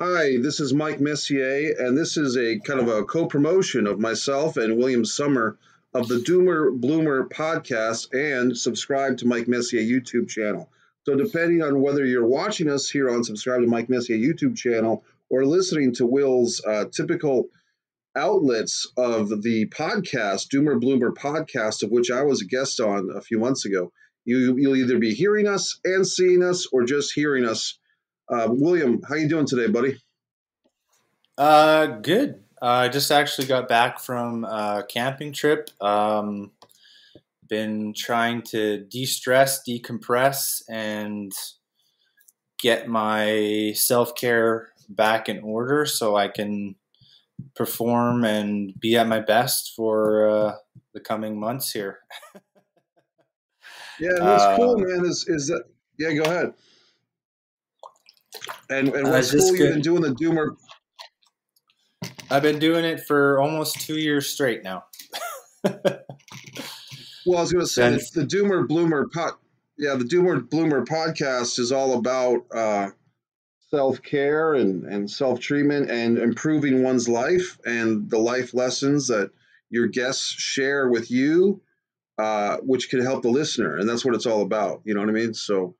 Hi, this is Mike Messier, and this is a kind of a co promotion of myself and William Summer of the Doomer Bloomer podcast and subscribe to Mike Messier YouTube channel. So, depending on whether you're watching us here on Subscribe to Mike Messier YouTube channel or listening to Will's uh, typical outlets of the podcast, Doomer Bloomer podcast, of which I was a guest on a few months ago, you, you'll either be hearing us and seeing us or just hearing us uh, William, how you doing today, buddy? Uh, good. Uh, I just actually got back from a camping trip. Um, been trying to de-stress, decompress, and get my self-care back in order so I can perform and be at my best for uh, the coming months here. yeah, what's uh, cool, man, is is that yeah, go ahead. And and what school you've been doing the Doomer? I've been doing it for almost two years straight now. well, I was going to say the, the Doomer Bloomer pot. Yeah, the Doomer Bloomer podcast is all about uh, self care and and self treatment and improving one's life and the life lessons that your guests share with you, uh, which can help the listener, and that's what it's all about. You know what I mean? So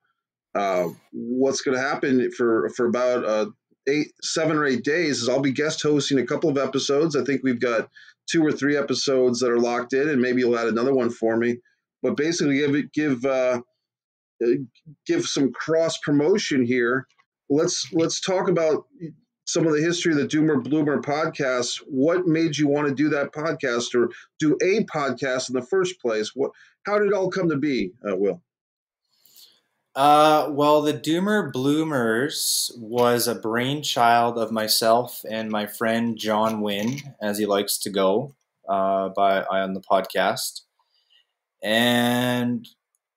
uh, what's going to happen for for about uh, eight, seven or eight days is I'll be guest hosting a couple of episodes. I think we've got two or three episodes that are locked in, and maybe you'll add another one for me. But basically, give give uh, give some cross promotion here. Let's let's talk about some of the history of the Doomer Bloomer podcast. What made you want to do that podcast or do a podcast in the first place? What how did it all come to be, uh, Will? Uh, well, the Doomer Bloomers was a brainchild of myself and my friend John Wynn, as he likes to go uh, by on the podcast, and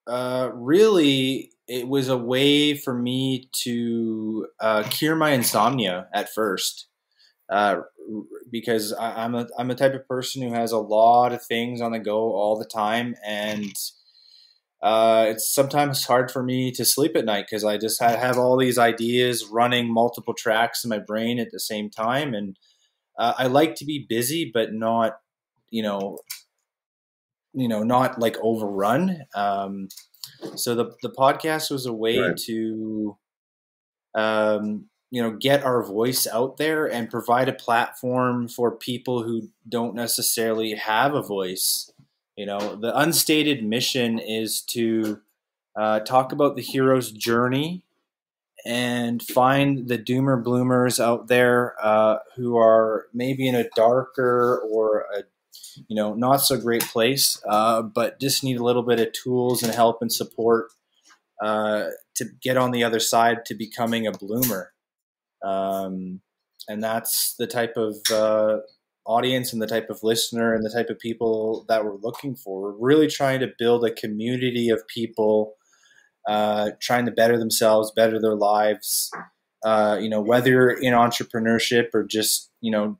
uh, really, it was a way for me to uh, cure my insomnia at first. Uh, because I, I'm a I'm a type of person who has a lot of things on the go all the time, and uh, it's sometimes hard for me to sleep at night because I just have all these ideas running multiple tracks in my brain at the same time, and uh, I like to be busy, but not, you know, you know, not like overrun. Um, so the the podcast was a way right. to, um, you know, get our voice out there and provide a platform for people who don't necessarily have a voice you know, the unstated mission is to uh, talk about the hero's journey and find the doomer bloomers out there uh, who are maybe in a darker or a you know not so great place, uh, but just need a little bit of tools and help and support uh, to get on the other side to becoming a bloomer. Um, and that's the type of uh, audience and the type of listener and the type of people that we're looking for. We're really trying to build a community of people uh, trying to better themselves, better their lives. Uh, you know, whether in entrepreneurship or just you know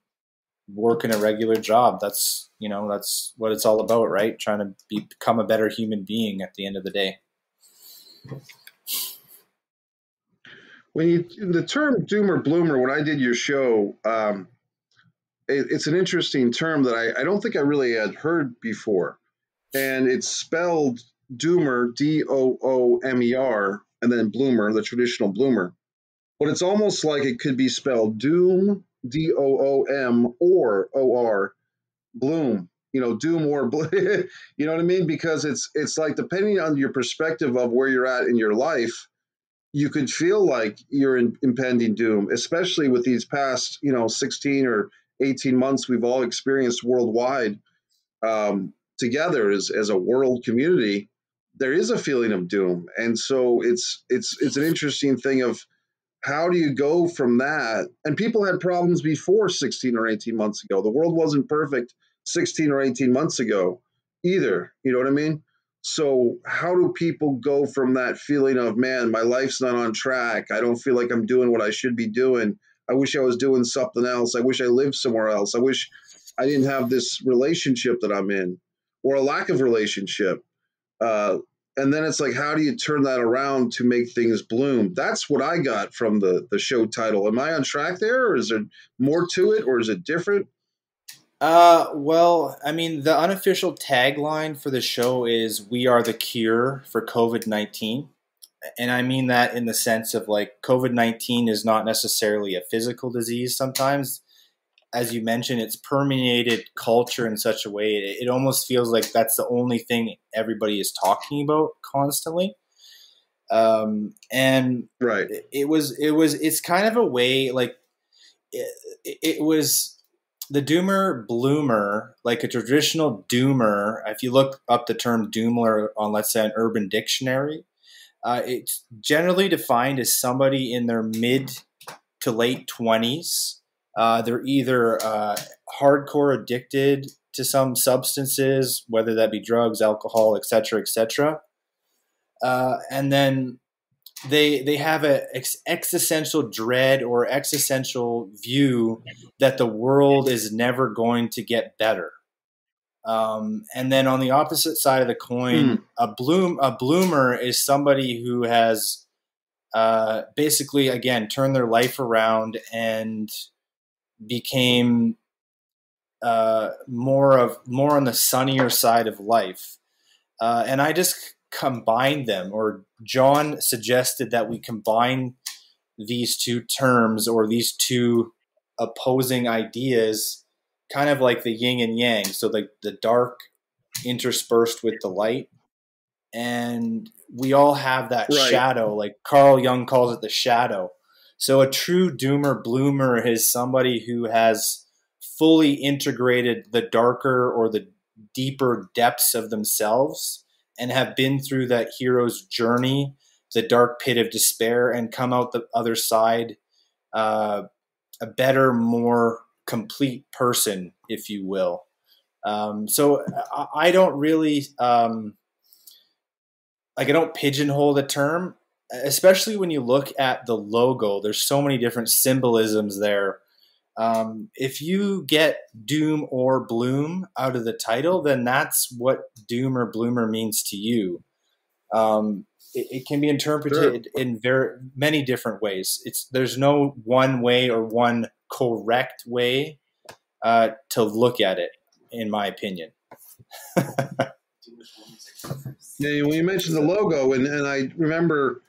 working a regular job. That's you know that's what it's all about, right? Trying to be, become a better human being at the end of the day. When you the term doomer bloomer, when I did your show, um, it's an interesting term that I, I don't think I really had heard before. And it's spelled Doomer, D O O M E R, and then Bloomer, the traditional Bloomer. But it's almost like it could be spelled Doom, D O O M, or O R, Bloom. You know, Doom or Bloom. you know what I mean? Because it's it's like depending on your perspective of where you're at in your life, you could feel like you're in impending doom, especially with these past, you know, 16 or 18 months we've all experienced worldwide um, together as, as a world community there is a feeling of doom. And so it's it's it's an interesting thing of how do you go from that? And people had problems before 16 or 18 months ago. The world wasn't perfect 16 or 18 months ago either. You know what i mean? So how do people go from that feeling of man my life's not on track. I don't feel like i'm doing what i should be doing I wish I was doing something else. I wish I lived somewhere else. I wish I didn't have this relationship that I'm in or a lack of relationship. Uh, and then it's like how do you turn that around to make things bloom that's what i got from the the show title am i on track there or is there more to it or is it different uh, well, I mean, the unofficial tagline for the show is "We are the cure for COVID nineteen, and I mean that in the sense of like COVID nineteen is not necessarily a physical disease. Sometimes, as you mentioned, it's permeated culture in such a way it, it almost feels like that's the only thing everybody is talking about constantly. Um, and right, it, it was it was it's kind of a way like it, it was the doomer bloomer, like a traditional doomer, if you look up the term doomer on, let's say, an urban dictionary, uh, it's generally defined as somebody in their mid to late 20s. Uh, they're either uh, hardcore addicted to some substances, whether that be drugs, alcohol, etc., etc. Uh, and then they they have an ex- existential dread or existential view that the world is never going to get better. Um, and then on the opposite side of the coin, mm. a bloom a bloomer is somebody who has uh, basically again turned their life around and became uh, more of more on the sunnier side of life. Uh, and I just combined them, or John suggested that we combine these two terms or these two opposing ideas, kind of like the yin and yang. So, like the dark interspersed with the light. And we all have that right. shadow, like Carl Jung calls it the shadow. So, a true doomer bloomer is somebody who has fully integrated the darker or the deeper depths of themselves and have been through that hero's journey, the dark pit of despair, and come out the other side uh, a better, more complete person, if you will. Um, so I, I, don't really um, like I don't pigeonhole the term, especially when you look at the logo. There's so many different symbolisms there um, if you get doom or bloom out of the title, then that's what doom or bloomer means to you. Um, it, it, can be interpreted sure. in very many different ways. It's there's no one way or one correct way uh, to look at it, in my opinion. yeah, when you mentioned the logo, and, and I remember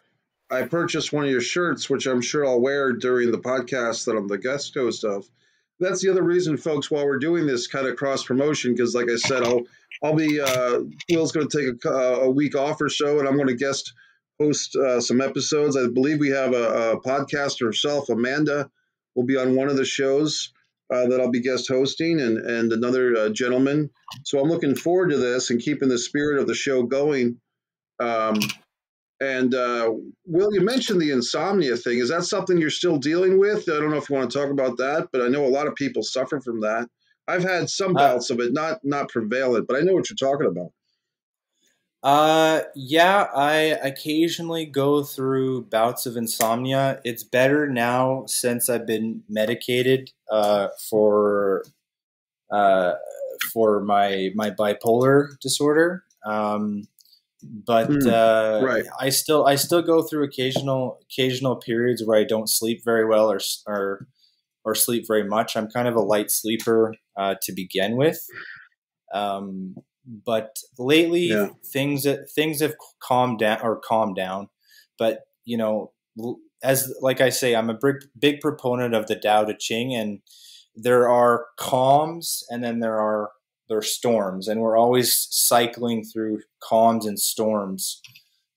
I purchased one of your shirts, which I'm sure I'll wear during the podcast that I'm the guest host of. That's the other reason, folks, while we're doing this kind of cross promotion, because like I said, I'll I'll be uh, Will's going to take a, a, week off or so, and I'm going to guest host uh, some episodes. I believe we have a, a podcaster herself, Amanda, will be on one of the shows uh, that I'll be guest hosting, and and another uh, gentleman. So I'm looking forward to this and keeping the spirit of the show going. Um, and uh, Will, you mentioned the insomnia thing. Is that something you're still dealing with? I don't know if you want to talk about that, but I know a lot of people suffer from that. I've had some uh, bouts uh, of it, not not prevalent, but I know what you're talking about. Uh, yeah, I occasionally go through bouts of insomnia. It's better now since I've been medicated uh, for uh, for my my bipolar disorder. Um, but mm, uh, right. I still I still go through occasional occasional periods where I don't sleep very well or or or sleep very much. I'm kind of a light sleeper uh, to begin with, um, but lately yeah. things things have calmed down or calmed down. But you know, as like I say, I'm a big big proponent of the Tao Te Ching, and there are calms and then there are there are storms, and we're always cycling through calms and storms,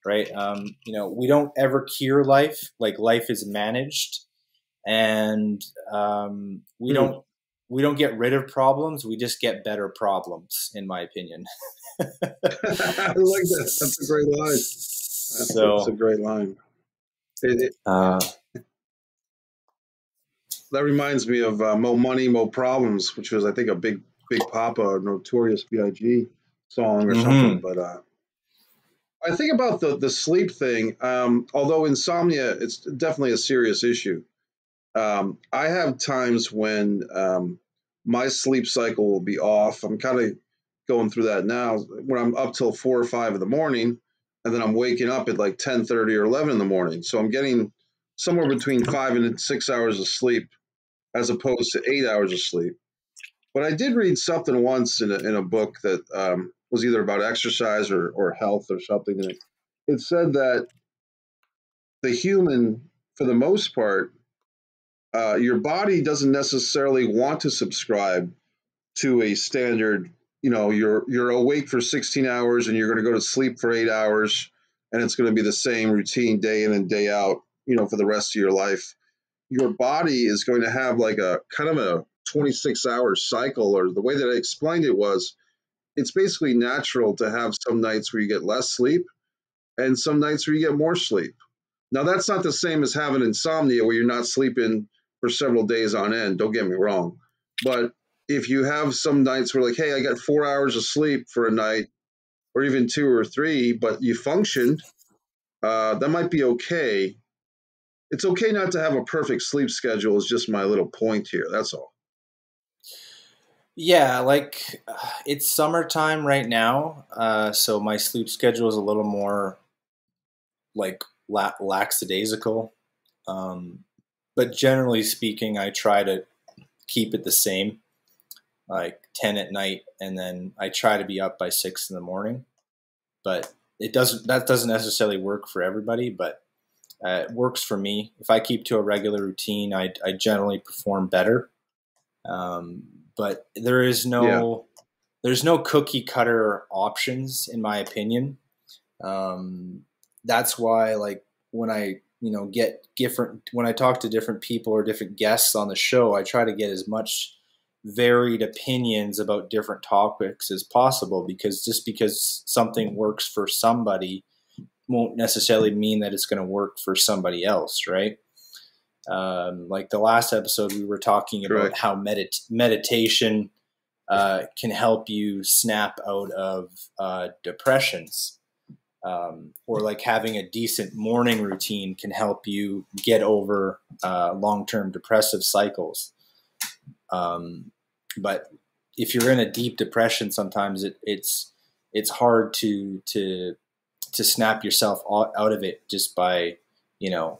right? Um, you know, we don't ever cure life; like life is managed, and um, we mm. don't we don't get rid of problems. We just get better problems, in my opinion. I like that. That's a great line. That's, so, that's a great line. It, it, uh, that reminds me of uh, "Mo Money, Mo Problems," which was, I think, a big Big Papa Notorious B.I.G. song or mm-hmm. something. But uh, I think about the the sleep thing. Um, although insomnia, it's definitely a serious issue. Um, I have times when um, my sleep cycle will be off. I'm kind of going through that now. When I'm up till four or five in the morning, and then I'm waking up at like 10 30 or 11 in the morning. So I'm getting somewhere between five and six hours of sleep as opposed to eight hours of sleep. But I did read something once in a, in a book that um, was either about exercise or, or health or something. And it, it said that the human, for the most part, uh, your body doesn't necessarily want to subscribe to a standard you know you're you're awake for 16 hours and you're going to go to sleep for eight hours and it's going to be the same routine day in and day out you know for the rest of your life. Your body is going to have like a kind of a 26 hour cycle or the way that i explained it was it's basically natural to have some nights where you get less sleep and some nights where you get more sleep. Now that's not the same as having insomnia where you're not sleeping for several days on end don't get me wrong but if you have some nights where like, hey, I got four hours of sleep for a night, or even two or three, but you functioned, uh, that might be okay. It's okay not to have a perfect sleep schedule. Is just my little point here. That's all. Yeah, like it's summertime right now, uh, so my sleep schedule is a little more like la- lackadaisical. Um, but generally speaking, I try to keep it the same like 10 at night and then I try to be up by 6 in the morning. But it doesn't that doesn't necessarily work for everybody, but uh, it works for me. If I keep to a regular routine, I, I generally perform better. Um, but there is no yeah. there's no cookie cutter options in my opinion. Um, that's why like when I you know get different when I talk to different people or different guests on the show, I try to get as much varied opinions about different topics as possible because just because something works for somebody won't necessarily mean that it's going to work for somebody else, right? Um, like the last episode, we were talking about Correct. how medit- meditation uh, can help you snap out of uh, depressions. Um, or like having a decent morning routine can help you get over uh, long-term depressive cycles. Um, but if you're in a deep depression, sometimes it, it's it's hard to to to snap yourself out of it just by you know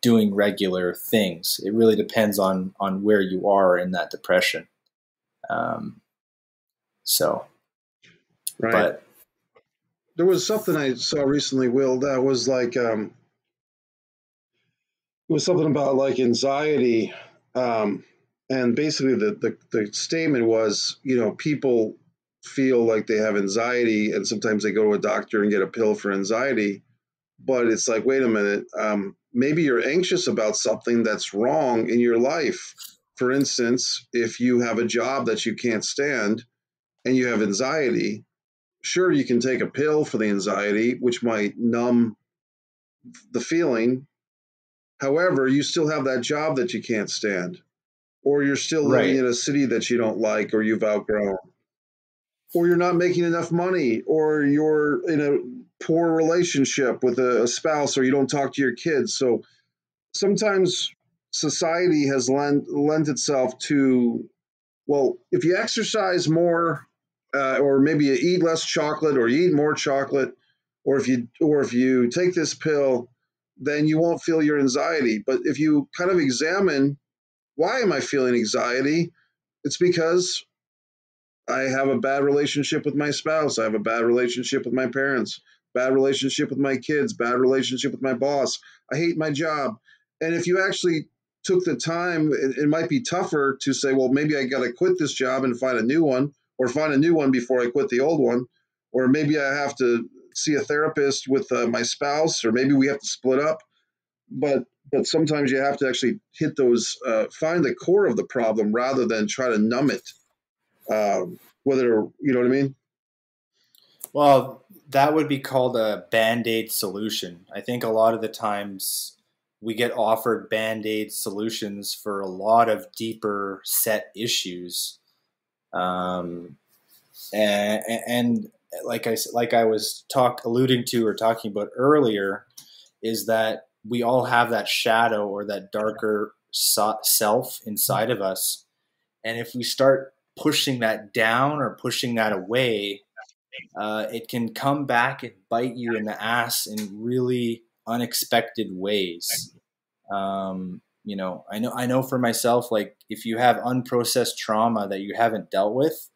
doing regular things. It really depends on on where you are in that depression. Um, so, right. But there was something I saw recently, Will, that was like um, it was something about like anxiety. Um, and basically the, the, the statement was you know people feel like they have anxiety and sometimes they go to a doctor and get a pill for anxiety but it's like wait a minute um, maybe you're anxious about something that's wrong in your life for instance if you have a job that you can't stand and you have anxiety sure you can take a pill for the anxiety which might numb the feeling however you still have that job that you can't stand or you're still living right. in a city that you don't like or you've outgrown or you're not making enough money or you're in a poor relationship with a, a spouse or you don't talk to your kids so sometimes society has lent, lent itself to well if you exercise more uh, or maybe you eat less chocolate or you eat more chocolate or if you or if you take this pill then you won't feel your anxiety but if you kind of examine why am I feeling anxiety? It's because I have a bad relationship with my spouse. I have a bad relationship with my parents, bad relationship with my kids, bad relationship with my boss. I hate my job. And if you actually took the time, it, it might be tougher to say, well, maybe I got to quit this job and find a new one, or find a new one before I quit the old one, or maybe I have to see a therapist with uh, my spouse, or maybe we have to split up. But but sometimes you have to actually hit those, uh, find the core of the problem rather than try to numb it. Um, whether you know what I mean. Well, that would be called a band aid solution. I think a lot of the times we get offered band aid solutions for a lot of deeper set issues. Um, and, and like I like I was talk alluding to or talking about earlier, is that we all have that shadow or that darker self inside of us. And if we start pushing that down or pushing that away, uh, it can come back and bite you in the ass in really unexpected ways. Um, you know, I know, I know for myself, like if you have unprocessed trauma that you haven't dealt with,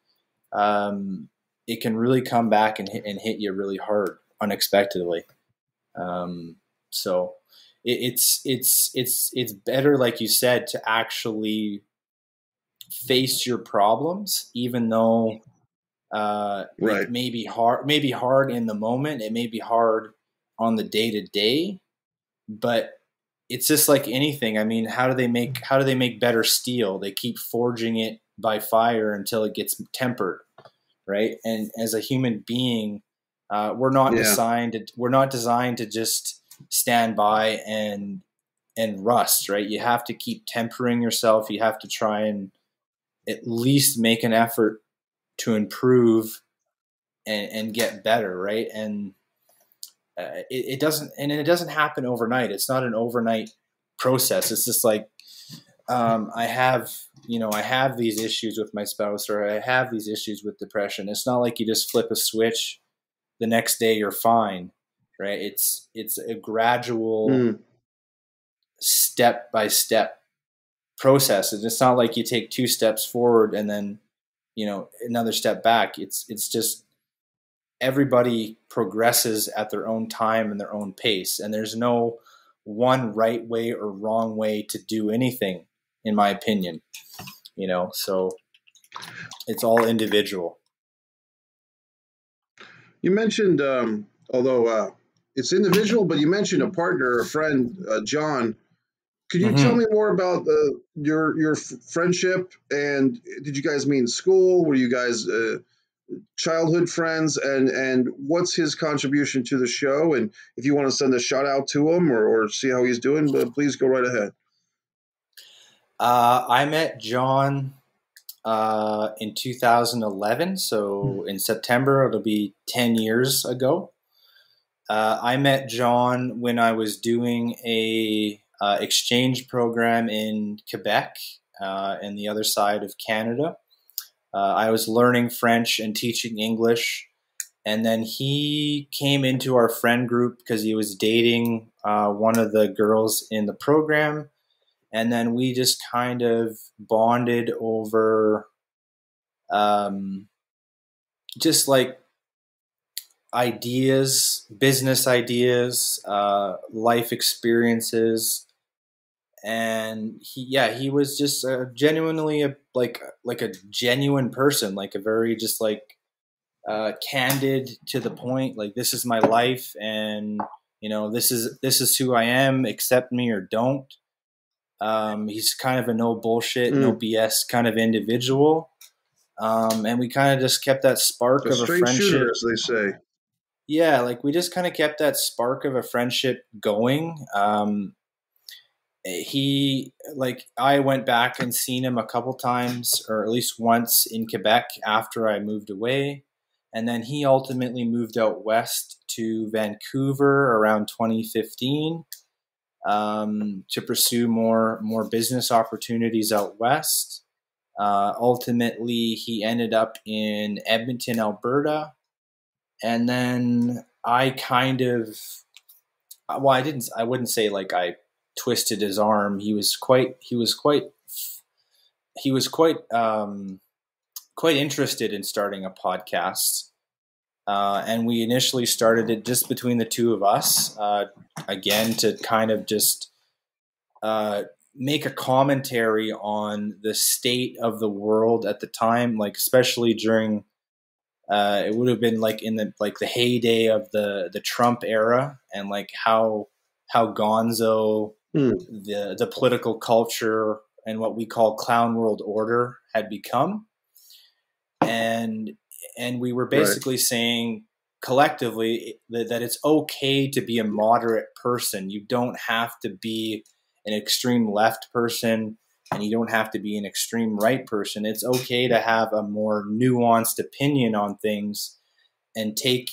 um, it can really come back and hit, and hit you really hard unexpectedly. Um, so it, it's it's it's it's better, like you said, to actually face your problems, even though uh, right. it may be hard, may be hard in the moment. It may be hard on the day to day, but it's just like anything. I mean, how do they make how do they make better steel? They keep forging it by fire until it gets tempered, right? And as a human being, uh, we're not yeah. designed to we're not designed to just stand by and and rust, right? You have to keep tempering yourself. You have to try and at least make an effort to improve and, and get better, right? And uh, it, it, doesn't, and it doesn't happen overnight. It's not an overnight process. It's just like um, I have, you know, I have these issues with my spouse, or I have these issues with depression. It's not like you just flip a switch, the next day you're fine, right? It's it's a gradual, mm. step by step process. And it's not like you take two steps forward and then, you know, another step back. It's it's just everybody progresses at their own time and their own pace. And there's no one right way or wrong way to do anything, in my opinion. You know, so it's all individual. You mentioned, um, although uh, it's individual, but you mentioned a partner, a friend, uh, John. Could you mm-hmm. tell me more about uh, your your f- friendship? And did you guys meet in school? Were you guys uh, childhood friends and and what's his contribution to the show? And if you want to send a shout out to him or, or see how he's doing please go right ahead. Uh, i met john uh, in 2011 so hmm. in september it'll be 10 years ago. Uh, i met john when i was doing a uh, exchange program in quebec uh, in the other side of canada uh, I was learning French and teaching English. And then he came into our friend group because he was dating uh, one of the girls in the program. And then we just kind of bonded over um, just like ideas, business ideas, uh, life experiences and he yeah he was just uh, genuinely a like like a genuine person like a very just like uh, candid to the point like this is my life and you know this is this is who i am accept me or don't. Um, he's kind of a no bullshit mm. no bs kind of individual. Um, and we kind of just kept that spark a of a friendship shooter, as they say. Yeah like we just kind of kept that spark of a friendship going. Um, he like I went back and seen him a couple times or at least once in Quebec after I moved away and then he ultimately moved out west to Vancouver around 2015 um, to pursue more more business opportunities out west. Uh, ultimately, he ended up in Edmonton, Alberta, and then I kind of well, I didn't. I wouldn't say like I twisted his arm. He was quite he was quite he was quite um, quite interested in starting a podcast. Uh, and we initially started it just between the two of us, uh, again to kind of just uh, make a commentary on the state of the world at the time, like especially during. Uh, it would have been like in the like the heyday of the the Trump era, and like how how Gonzo mm. the the political culture and what we call clown world order had become and and we were basically right. saying collectively that, that it's okay to be a moderate person you don't have to be an extreme left person and you don't have to be an extreme right person it's okay to have a more nuanced opinion on things and take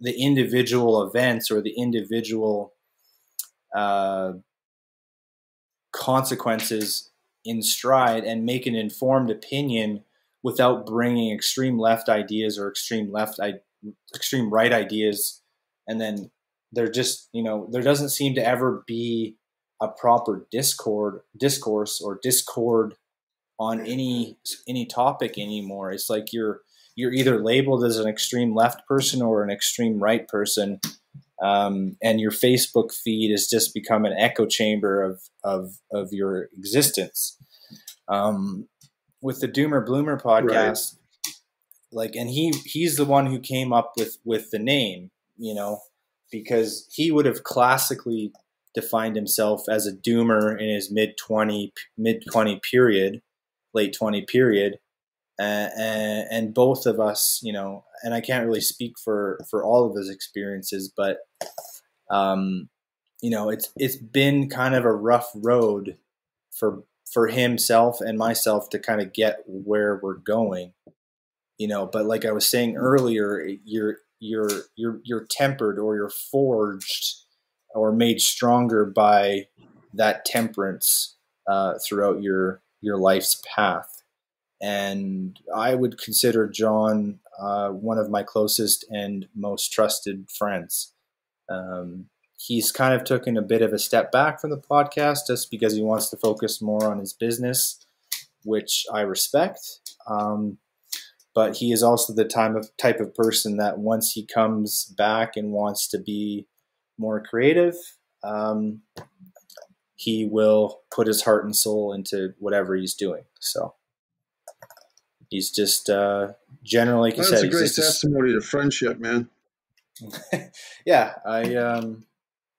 the individual events or the individual uh, consequences in stride and make an informed opinion without bringing extreme left ideas or extreme left extreme right ideas, and then there just you know there doesn't seem to ever be a proper discord discourse or discord on any any topic anymore. It's like you're you're either labeled as an extreme left person or an extreme right person, um, and your Facebook feed has just become an echo chamber of of of your existence. Um, with the Doomer Bloomer podcast, right. like, and he he's the one who came up with with the name, you know, because he would have classically defined himself as a doomer in his mid 20 mid 20 period late 20 period uh, and, and both of us you know and i can't really speak for for all of his experiences but um you know it's it's been kind of a rough road for for himself and myself to kind of get where we're going you know but like i was saying earlier you're you're you're you're tempered or you're forged or made stronger by that temperance uh, throughout your your life's path. And I would consider John uh, one of my closest and most trusted friends. Um, he's kind of taken a bit of a step back from the podcast just because he wants to focus more on his business, which I respect. Um, but he is also the time of type of person that once he comes back and wants to be more creative, um, he will put his heart and soul into whatever he's doing. So he's just uh, generally, like That's said, a great testimony to friendship, man. yeah, I um,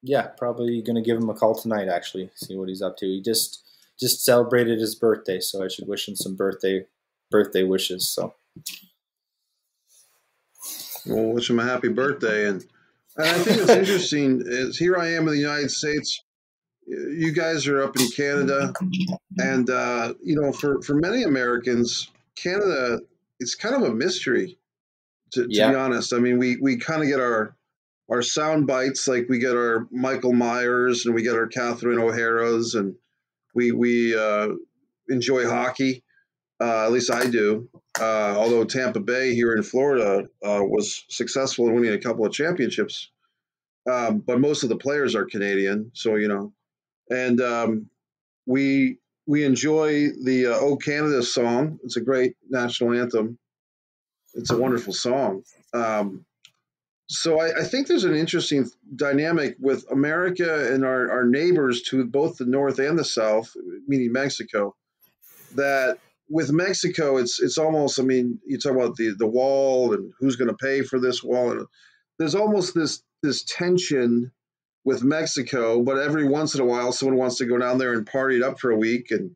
yeah, probably gonna give him a call tonight. Actually, see what he's up to. He just just celebrated his birthday, so I should wish him some birthday birthday wishes. So. Well, wish him a happy birthday, and and I think it's interesting is here I am in the United States. You guys are up in Canada, and uh, you know, for for many Americans, Canada is kind of a mystery. To, to yeah. be honest, I mean, we we kind of get our our sound bites, like we get our Michael Myers and we get our Catherine O'Hara's, and we we uh, enjoy hockey. Uh, at least I do. Uh, although Tampa Bay here in Florida uh, was successful in winning a couple of championships, um, but most of the players are Canadian. So you know, and um, we we enjoy the uh, "O Canada" song. It's a great national anthem. It's a wonderful song. Um, so I, I, think there's an interesting dynamic with America and our, our neighbors to both the north and the south, meaning Mexico, that with Mexico, it's it's almost. I mean, you talk about the the wall and who's going to pay for this wall, and there's almost this this tension with Mexico. But every once in a while, someone wants to go down there and party it up for a week and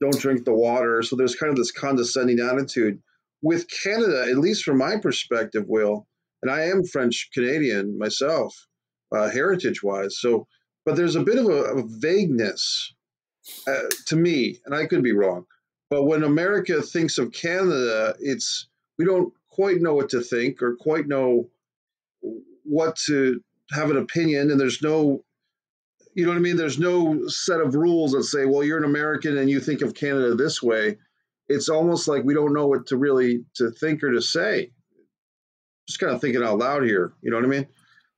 don't drink the water. So there's kind of this condescending attitude with Canada, at least from my perspective. Will and I am French Canadian myself, uh, heritage wise. So, but there's a bit of a, a vagueness uh, to me, and I could be wrong but when America thinks of Canada, it's we don't quite know what to think or quite know what to have an opinion, and there's no you know what I mean? There's no set of rules that say, well, you're an American and you think of Canada this way. It's almost like we don't know what to really to think or to say. Just kind of thinking out loud here. You know what I mean?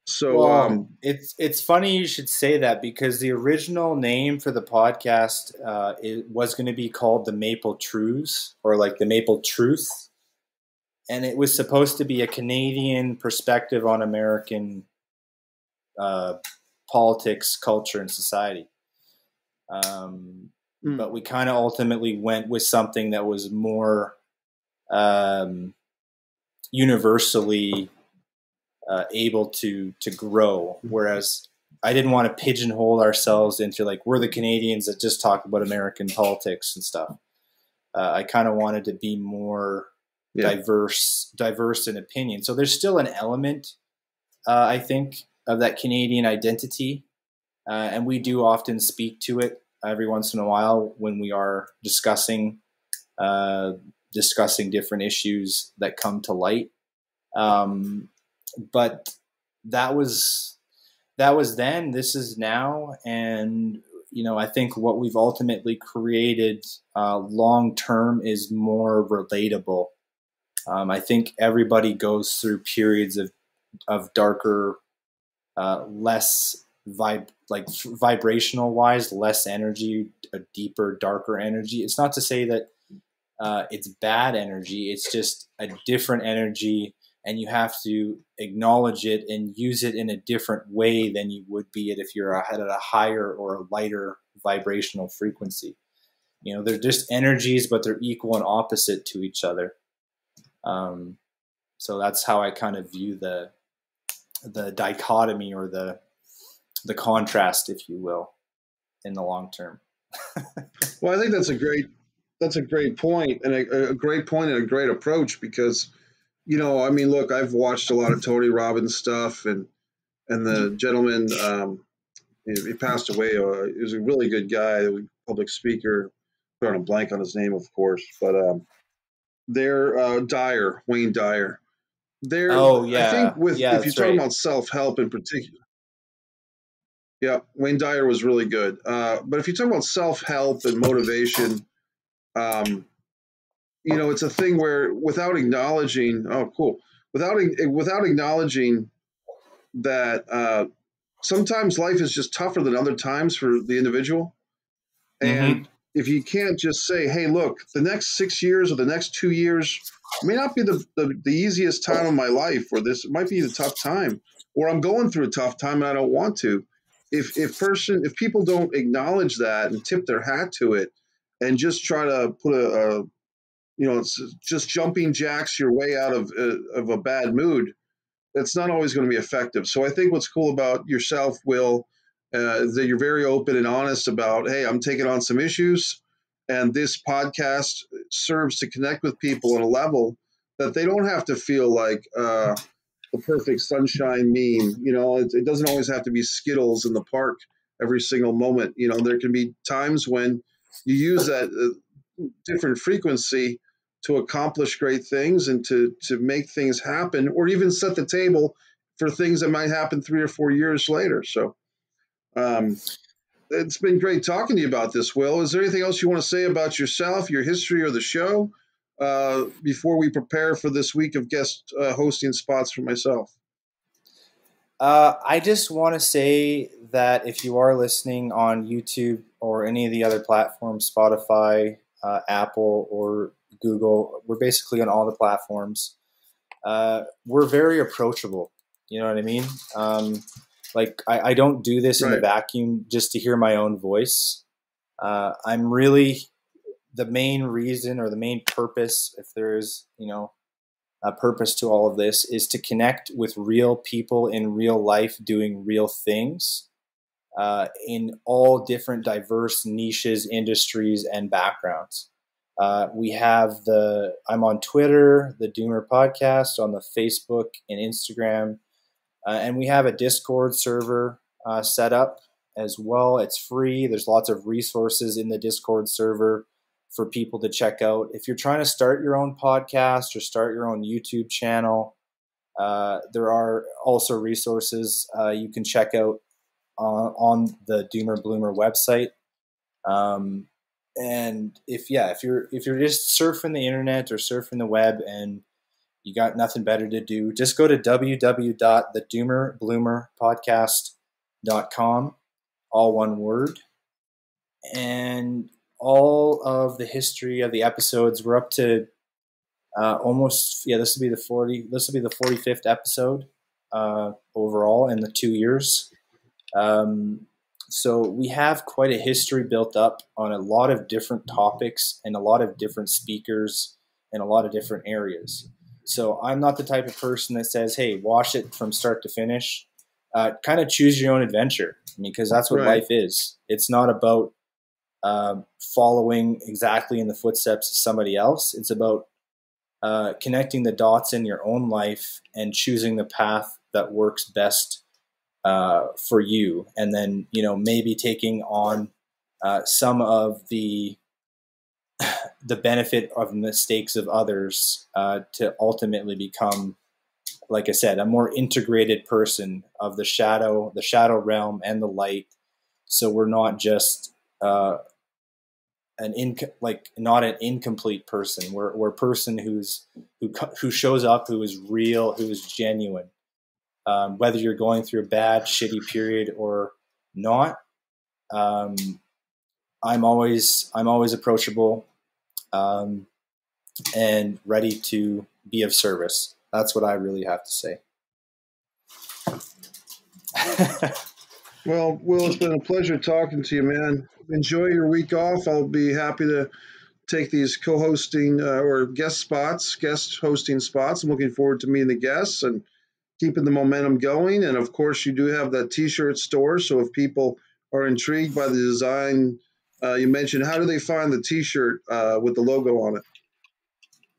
So well, um, it's it's funny you should say that because the original name for the podcast uh, it was going to be called the Maple Truths or like the Maple Truth, and it was supposed to be a Canadian perspective on American uh, politics, culture, and society. Um, mm. But we kind of ultimately went with something that was more um, universally uh, able to to grow. Mm-hmm. Whereas I didn't want to pigeonhole ourselves into like we're the Canadians that just talk about American politics and stuff. Uh, I kind of wanted to be more yeah. diverse, diverse in opinion. So there's still an element, uh, I think, of that Canadian identity, uh, and we do often speak to it every once in a while when we are discussing uh, discussing different issues that come to light. Um, but that was that was then this is now and you know i think what we've ultimately created uh, long term is more relatable Um, I think everybody goes through periods of of darker, uh, less vib like vibrational wise, less energy, a deeper, darker energy. It's not to say that uh, it's bad energy. It's just a different energy, and you have to acknowledge it and use it in a different way than you would be it if you're at a higher or a lighter vibrational frequency. You know, they're just energies, but they're equal and opposite to each other. Um, so that's how I kind of view the the dichotomy or the the contrast, if you will, in the long term. well, I think that's a great that's a great point and a, a, great point and a great approach because you know I mean look I've watched a lot of Tony Robbins stuff and and the gentleman um, he passed away uh, he was a really good guy public speaker throwing a blank on his name of course but um, they're uh, Dyer Wayne Dyer they're oh yeah I think with yeah, if you're talking right. about self help in particular yeah, Wayne Dyer was really good. Uh, but if you talk about self help and motivation, um, you know, it's a thing where without acknowledging, oh, cool, without without acknowledging that uh, sometimes life is just tougher than other times for the individual, and mm-hmm. if you can't just say, hey, look, the next six years or the next two years may not be the, the, the easiest time of my life, or this might be the tough time, or I'm going through a tough time and I don't want to. If if person if people don't acknowledge that and tip their hat to it, and just try to put a, a you know, it's just jumping jacks your way out of uh, of a bad mood. That's not always going to be effective. So I think what's cool about yourself, Will, uh, that you're very open and honest about, hey, I'm taking on some issues, and this podcast serves to connect with people on a level that they don't have to feel like uh, the perfect sunshine meme. You know, it, it doesn't always have to be Skittles in the park every single moment. You know, there can be times when you use that uh, different frequency to accomplish great things and to to make things happen or even set the table for things that might happen three or four years later so um, it's been great talking to you about this will is there anything else you want to say about yourself your history or the show uh, before we prepare for this week of guest uh, hosting spots for myself uh, I just want to say that if you are listening on YouTube or any of the other platforms, Spotify, uh, Apple, or Google, we're basically on all the platforms. Uh, we're very approachable. You know what I mean? Um, like I, I, don't do this right. in a vacuum just to hear my own voice. Uh, I'm really the main reason or the main purpose, if there is, you know, a purpose to all of this is to connect with real people in real life doing real things uh, in all different diverse niches, industries, and backgrounds. Uh, we have the I'm on Twitter, the Doomer Podcast, on the Facebook and Instagram, uh, and we have a Discord server uh, set up as well. It's free. There's lots of resources in the Discord server for people to check out. If you're trying to start your own podcast or start your own YouTube channel, uh, there are also resources uh, you can check out on, on the Doomer Bloomer website. Um, and if yeah, if you're if you're just surfing the internet or surfing the web and you got nothing better to do, just go to www.thedoomerbloomerpodcast.com, all one word, and all of the history of the episodes. We're up to uh, almost yeah. This will be the forty. This will be the forty fifth episode uh, overall in the two years. Um, so we have quite a history built up on a lot of different topics and a lot of different speakers in a lot of different areas. So I'm not the type of person that says, "Hey, watch it from start to finish." Uh, kind of choose your own adventure because that's what right. life is. It's not about uh, following exactly in the footsteps of somebody else. It's about uh, connecting the dots in your own life and choosing the path that works best uh, for you, and then you know maybe taking on uh, some of the the benefit of mistakes of others uh, to ultimately become like I said, a more integrated person of the shadow, the shadow realm, and the light. So we're not just uh, an in like not an incomplete person. We're we're a person who's who who shows up, who is real, who is genuine. Um, whether you're going through a bad, shitty period or not, um, I'm always I'm always approachable um, and ready to be of service. That's what I really have to say. well, Will, it's been a pleasure talking to you, man. Enjoy your week off. I'll be happy to take these co-hosting uh, or guest spots, guest hosting spots. I'm looking forward to meeting the guests and keeping the momentum going. And of course, you do have that T-shirt store. So if people are intrigued by the design uh, you mentioned, how do they find the T-shirt uh, with the logo on it?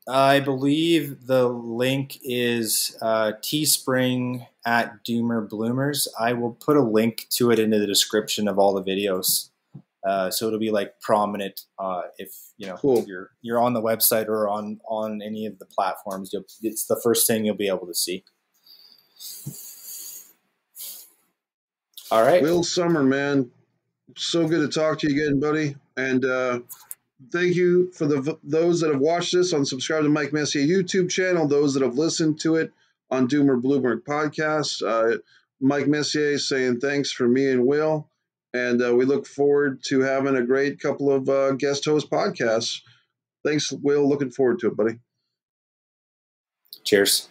I believe the link is uh, Teespring at Doomer Bloomers. I will put a link to it into the description of all the videos, uh, so it'll be like prominent uh, if you know cool. you're you're on the website or on on any of the platforms. it's the first thing you'll be able to see. All right, Will Summer, man, so good to talk to you again, buddy, and uh, thank you for the those that have watched this on subscribe to Mike Messier YouTube channel, those that have listened to it on Doomer Bloomer podcast. Uh, Mike Messier saying thanks for me and Will, and uh, we look forward to having a great couple of uh, guest host podcasts. Thanks, Will. Looking forward to it, buddy. Cheers.